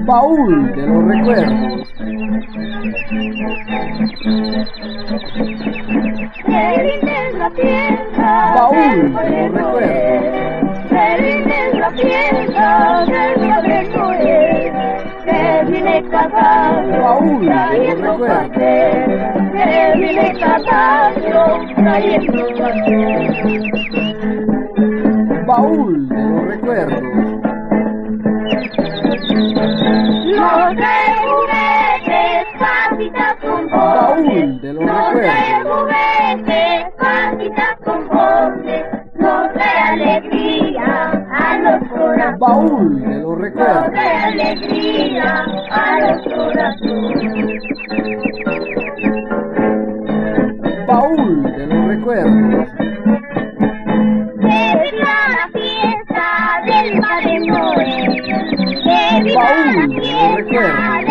Baúl de los recuerdos. Baúl de los recuerdos. Baúl de los recuerdos. Baúl de los recuerdos. Bordes. de los recuerdos. juguetes, pasitas con bordes. No trae alegría a los corazones. Baúl de los No recuerdos. trae alegría a los corazones. Baúl de los recuerdos. Que viva la fiesta del Padre. Que viva la de fiesta.